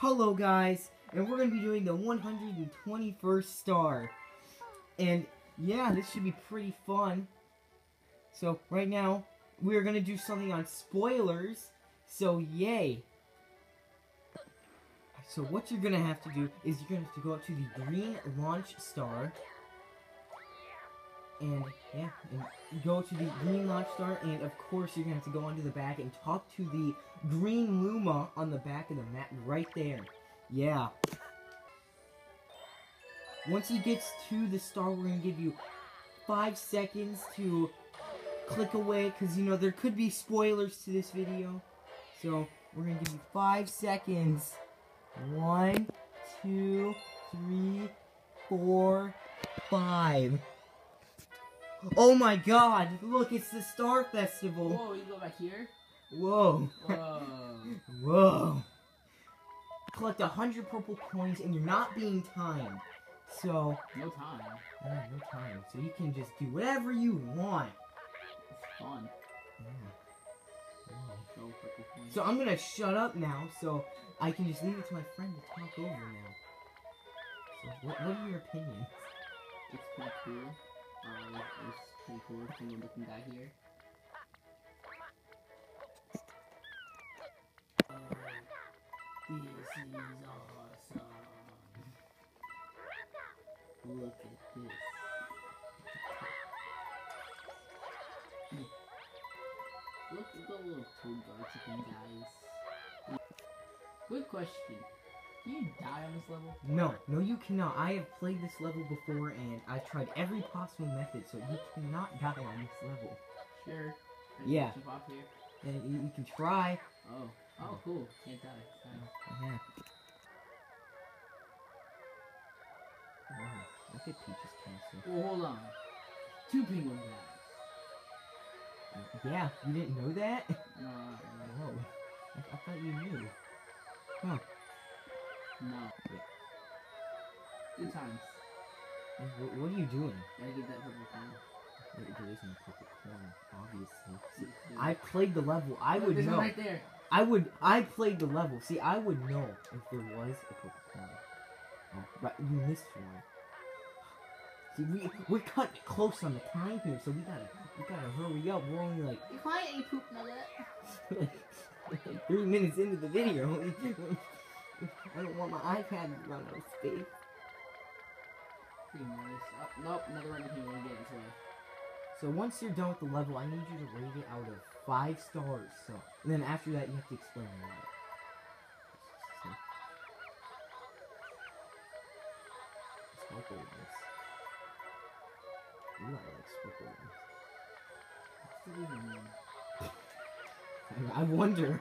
Hello guys, and we're going to be doing the 121st star. And yeah, this should be pretty fun. So right now, we're going to do something on spoilers, so yay. So what you're going to have to do is you're going to have to go up to the green launch star. And yeah, and go to the green launch star, and of course you're gonna have to go onto the back and talk to the green Luma on the back of the map right there. Yeah. Once he gets to the star, we're gonna give you five seconds to click away, because you know there could be spoilers to this video. So we're gonna give you five seconds. One, two, three, four, five. Oh my god, look, it's the Star Festival. Whoa, you go back here? Whoa. Whoa. Whoa. Collect a hundred purple coins and you're not being timed. So, no time. no time. So you can just do whatever you want. It's fun. Yeah. Whoa. Go purple coin. So I'm gonna shut up now so I can just leave it to my friend to talk over now. So what, what are your opinions? It's pretty cool. Uh, it's pretty cool. Single looking guy here. This is awesome. Look at this. Look at the little toad guard chicken guys. Good question. Die on this level? No, no you cannot. I have played this level before and I tried every possible method so you cannot die on this level. Sure. Yeah. Jump off here. You, you can try. Oh. Oh, cool. Can't die. Yeah. Wow, look at Peach's castle. Well, hold on. Two penguin guys. Uh, yeah, you didn't know that? No, Whoa. I, I thought you knew. Huh. No. Good times. What, what are you doing? Gotta get that purple coin. There there isn't a purple coin, obviously. See, See, I played the level. I Look, would there's one know. right there. I would. I played the level. See, I would know if there was a purple coin. Oh, right, you missed one. See, we we're cut close on the time here, so we gotta we gotta hurry up. We're only like, You quiet, you poop nugget. like three minutes into the video. I don't want my iPad to run out of space. Pretty nice. Oh, nope, another one here. This way. So once you're done with the level, I need you to rate it out of five stars. So and then after that, you have to explain why. So, sparkle ones. Ooh, I like sparkle ones. What's the even mean? I, I wonder.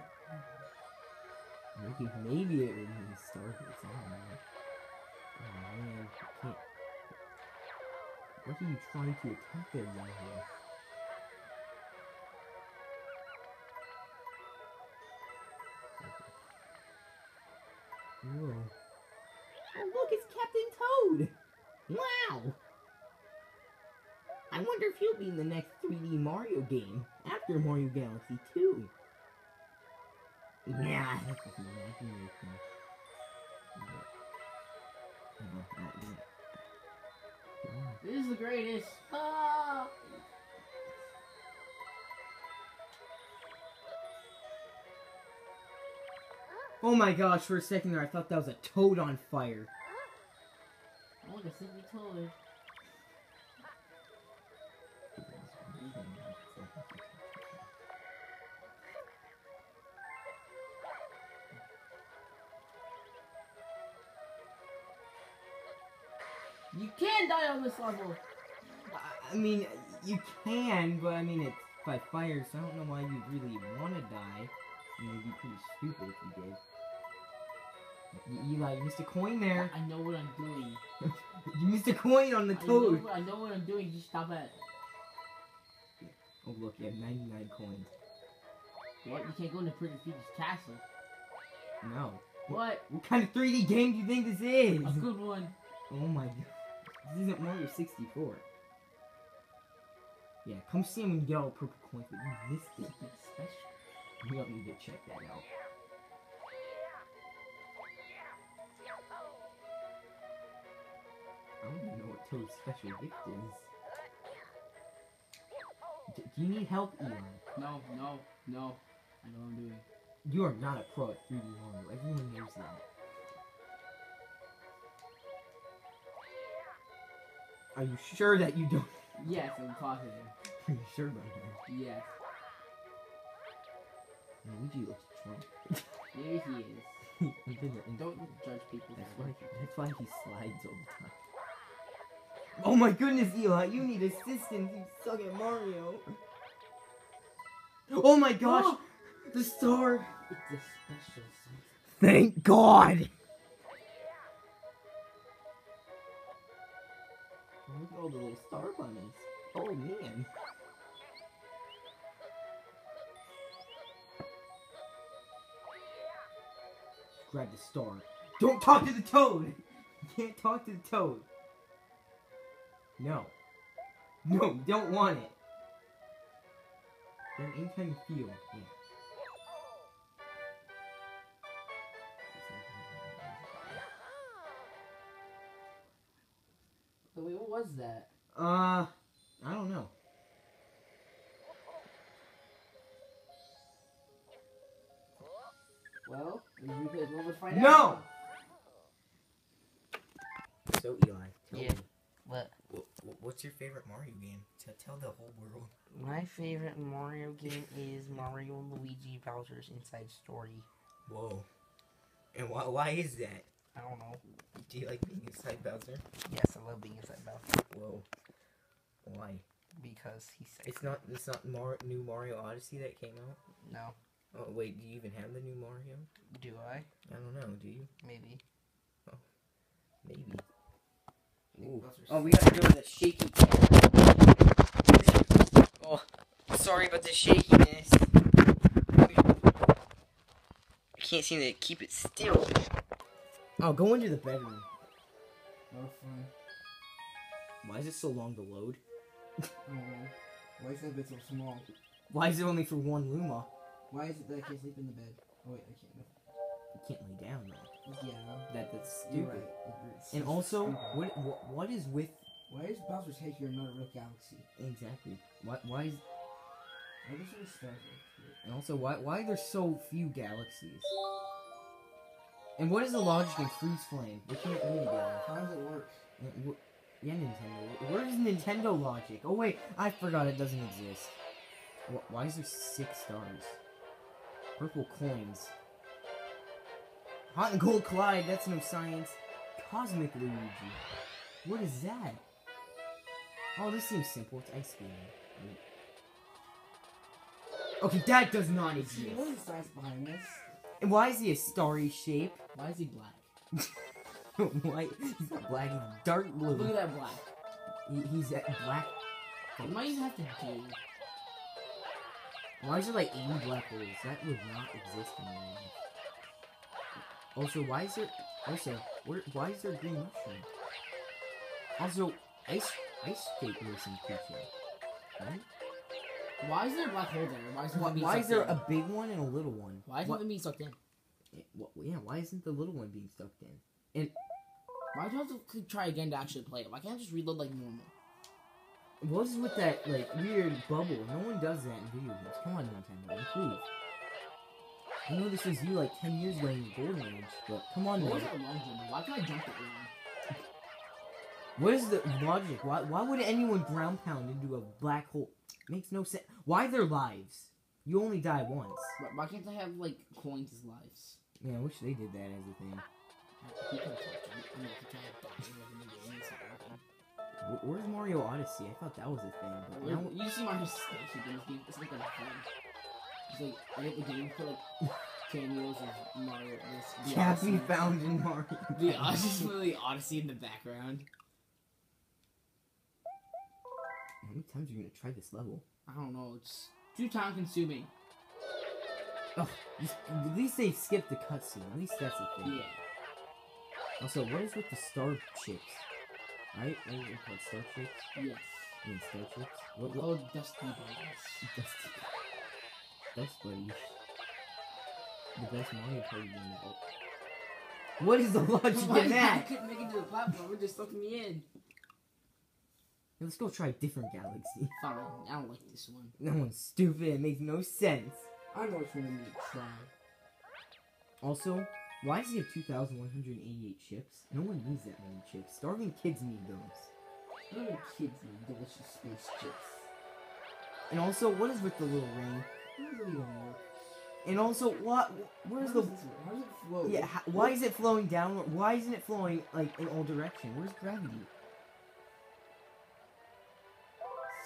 Maybe, maybe it would mean stars. I don't know. Oh man, I can't. What are you trying to attempt there, young man? Whoa. Oh, look, it's Captain Toad! Wow! I wonder if he'll be in the next 3D Mario game after Mario Galaxy 2. Wow. This is the greatest. Ah! Oh my gosh, for a second there I thought that was a toad on fire. Oh, look, a simply toad. Can die on this level. I- I mean, you can, but I mean, it's by fire, so I don't know why you really want to die. I mean, it'd be pretty stupid if you did. You, you missed a coin there. I know what I'm doing. You missed a coin on the I know, toad. I know what I'm doing. Just stop it. Oh look, you have 99 coins. What? You can't go into Pretty Peach's castle. No. What? What kind of 3D game do you think this is? A good one. Oh my god. This isn't Mario 64. Yeah, come see him when you get all purple coins, but you missed it. Special. You don't need to check that out. I don't even know what Toad's special gift is. D do you need help, Elon? No, no, no. I know what I'm doing. You are not a pro at 3D Mario. Everyone knows that. Are you sure that you don't? Yes, I'm positive. Are you sure about that? Yes. Luigi looks drunk. Maybe he is. There, and Don't judge people. That's why. That's why he slides all the time. Oh my goodness, Eli! You need assistance. You suck at Mario. Oh my gosh! The star. It's a special. Thank God. Little star bunnies. Oh man. Grab the star. Don't talk to the toad! You can't talk to the toad. No. No, don't want it. Then anytime you feel. Yeah. Was that? Uh, I don't know. Well, we replay it. Well, let's find No! out. So Eli, tell Yeah. me, What? wh- wh- what's your favorite Mario game? To tell the whole world. My favorite Mario game is Mario and Luigi Bowser's Inside Story. Whoa. And why, why is that? I don't know. Do you like being inside Bowser? Yes, I love being inside Bowser Whoa. Why? because he's. It's not. It's not Mar- new Mario Odyssey that came out. No. Oh wait, do you even have the new Mario? Do I? I don't know. Do you? Maybe. Oh, Maybe. Ooh. Oh, we gotta go with the shaky camera. Oh, sorry about the shakiness. I can't seem to keep it still. Oh, go into the bedroom. Why is it so long to load? I don't know. Why is that bit so small? Why is it only for one Luma? Why is it that I can't sleep in the bed? Oh wait, I can't. You can't lay down though. Yeah. That that's You're stupid. right. It's And also, what, what what is with Why is Bowser's head here not a real galaxy? exactly? Why why is Why does it stars right here? and also why why are there so few galaxies? And what is the logic in freeze flame? They can't be together. How does it work? Yeah, Nintendo. Where is Nintendo logic? Oh wait, I forgot it doesn't exist. Why is there six stars? Purple coins. Hot and cold collide. That's no science. Cosmic Luigi. What is that? Oh, this seems simple. It's ice skating. Wait. Mm. Okay, that does not exist. what is the science behind this? And why is he a starry shape? Why is he black? why? He's not black. He's dark blue. Look at that black. He, he's black. What might you have to do? Why is there like 80 black holes? That would not exist in real life. Also, why is there? Also, where? Why is there green mushroom? Also, ice ice skate racing creature. Right? Why is there a black hole there? Why is, Why, being why is there in? a big one and a little one? Why is What- it being sucked in? eh, what- yeah, why isn't the little one being sucked in? And Why do I have to try again to actually play it? Why can't I just reload like normal? What is with that like weird bubble? No one does that in video games. Come on, Nintendo, improve. I know this was you like 10 years ago in the golden age, but come on What now. was that long jump? Why can I jump it wrong? What is the logic? Why, why would anyone ground pound into a black hole? Makes no sense. Why their lives? You only die once. Why, why can't they have like coins as lives? Yeah, I wish they did that as a thing. He can touch it. I mean, if you try to die, it doesn't make it inside working. Wh- Where's Mario Odyssey? I thought that was a thing, but now You see Mario's statue in this game. It's like a thing. It's like I think the game for like cameos of Mario. This can't be found in Mario. The Odyssey, literally Odyssey in the background. How many times are you gonna try this level? I don't know. It's too time consuming. Just- at least they skipped the cutscene. At least that's a thing. Yeah. Also, what is with the star chips? Right? It called? Star chips? Yes. I mean, star chips? What, what? Oh, Dusty Buddies. Dust, Dust Buddies. The best Mario Party game ever. What is the logic in I couldn't make it to the platform. It just sucked me in. Let's go try a different galaxy. Fine, I don't like this one. That one's stupid. It makes no sense. I know which one we need to try. Also, why does he have 2,188 chips? No one needs that many chips. Starving kids need those. The kids need delicious space chips. And also, what is with the little ring? How does it even work? And also, what? Where's the? does this work? How does it float? Yeah. ho- Why is it flowing downward? Why isn't it flowing like in all direction? Where's gravity?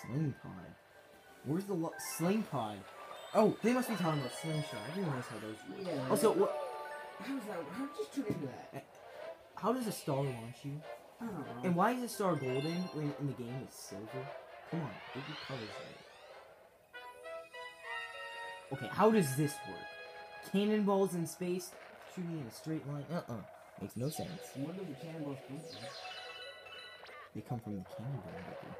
Sling pod. Where's the lo- sling pod? Oh, they must be talking about slingshot. I didn't notice how those. Yeah. Also, what? How does that? How did you turn into that? Eh, how does a star launch you? I don't know. And why is a star golden when in the game it's silver? Come on, get your colors right. Okay, how does this work? Cannonballs in space, shooting in a straight line? Uh-uh. Makes no sense. Where do the cannonballs come from? They come from the cannonball maker.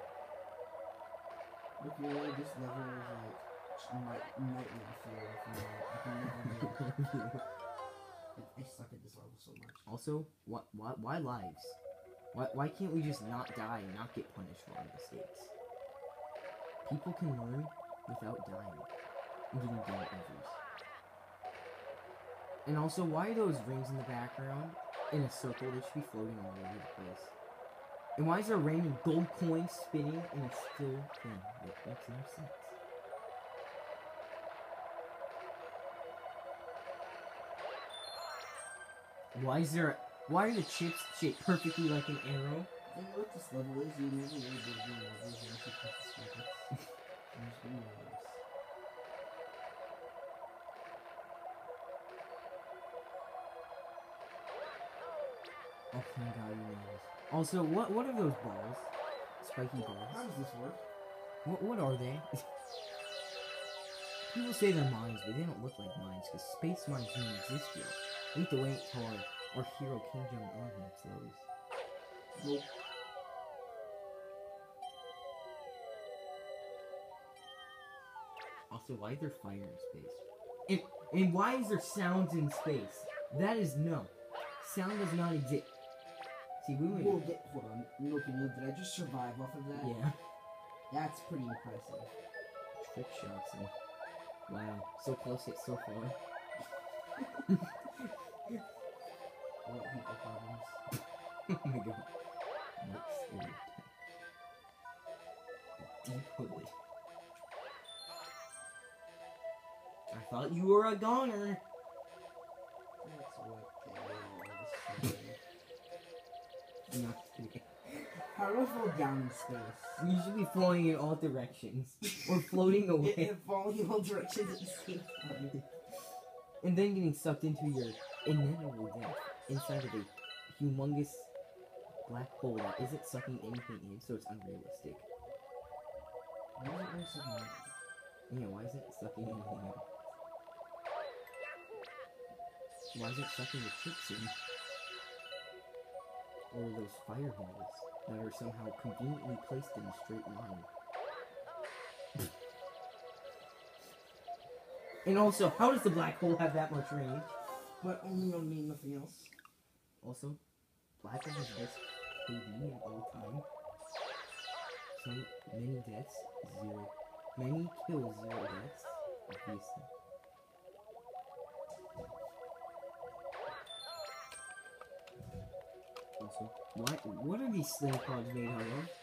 Look, really, this level is like night, nightmare fuel for me. I can never do it. I- suck at this level so much. Also, why, why, why lives? Why, why can't we just not die and not get punished for our mistakes? People can learn without dying and getting game overs. And also, why are those rings in the background in a circle? They should be floating all over the place. And why is there a random gold coin spinning and it's still thing? That makes no sense. Why is there? Why are the chips shaped perfectly like an arrow? The thing with this level is you never really do do levels unless you cut the circuits. There's no levels. Oh thank God you know this. Also, what what are those balls? Spiky balls. How does this work? What what are they? People say they're mines, but they don't look like mines because space mines don't exist yet. We have to wait till our, our hero Kim Jong Un those. Nope. Also, why is there fire in space? And and why is there sounds in space? That is no. Sound does not exist. See, we We'll went. get. Hold on. No, you, did I just survive off of that? Yeah. That's pretty impressive. Trick shots and wow, so close yet so far. What people problems? oh my god. Next. Deep hood. I thought you were a goner. I fall down in space? You should be flying in all directions or floating It, away it falling in all directions at the same time. and then getting sucked into your inevitable death inside of a humongous black hole that isn't sucking anything in, so it's unrealistic. Why is it so hard? Yeah, why isn't it sucking anything in? Why is it sucking the chips in? Or those fireballs that are somehow conveniently placed in a straight line. and also, how does the black hole have that much range? But only on me, nothing else. Also, black hole has the best KD of all time. Some many deaths, zero. Many kills, zero deaths. Obviously. What what are these sling pods made out of?